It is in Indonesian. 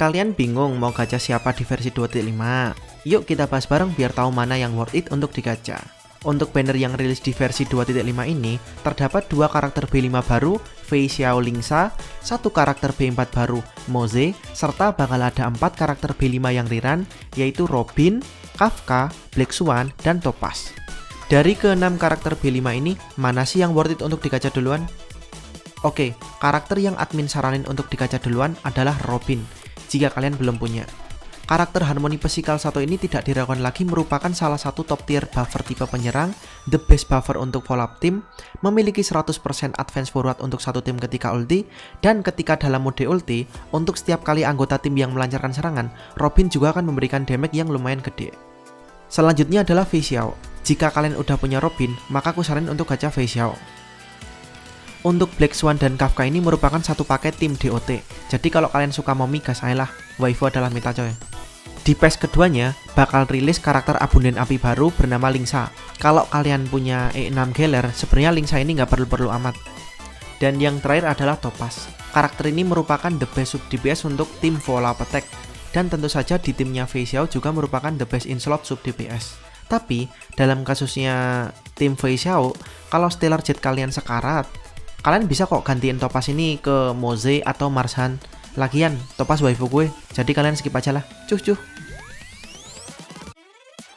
Kalian bingung mau gacha siapa di versi 2.5? Yuk kita bahas bareng biar tahu mana yang worth it untuk digacha. Untuk banner yang rilis di versi 2.5 ini, terdapat dua karakter B5 baru, Fei Xiao Lingsa, satu karakter B4 baru, Moze, serta bakal ada empat karakter B5 yang riran, yaitu Robin, Kafka, Black Swan, dan Topaz. Dari keenam karakter B5 ini, mana sih yang worth it untuk digacha duluan? Oke, karakter yang admin saranin untuk digacha duluan adalah Robin, jika kalian belum punya. Karakter Harmoni Physical 1 ini tidak diragukan lagi merupakan salah satu top tier buffer tipe penyerang, the best buffer untuk follow up team, memiliki 100% advance forward untuk satu tim ketika ulti, dan ketika dalam mode ulti, untuk setiap kali anggota tim yang melancarkan serangan, Robin juga akan memberikan damage yang lumayan gede. Selanjutnya adalah Fei Xiao. Jika kalian udah punya Robin, maka aku saran untuk gacha Fei Xiao. Untuk Black Swan dan Kafka ini merupakan satu paket tim DOT. Jadi kalau kalian suka Momi gas ayolah, waifu adalah meta coy. Di patch keduanya, bakal rilis karakter abunden api baru bernama Lingsa. Kalau kalian punya E6 Geller, sebenarnya Lingsa ini nggak perlu-perlu amat. Dan yang terakhir adalah Topaz. Karakter ini merupakan the best sub DPS untuk tim Vola Attack. Dan tentu saja di timnya Fei Xiao juga merupakan the best in slot sub DPS. Tapi, dalam kasusnya tim Fei Xiao, kalau Stellar Jet kalian sekarat, kalian bisa kok gantiin Topaz ini ke Moze atau Marshan. Lagian, Topaz waifu gue, jadi kalian skip aja lah. Cuh cuh.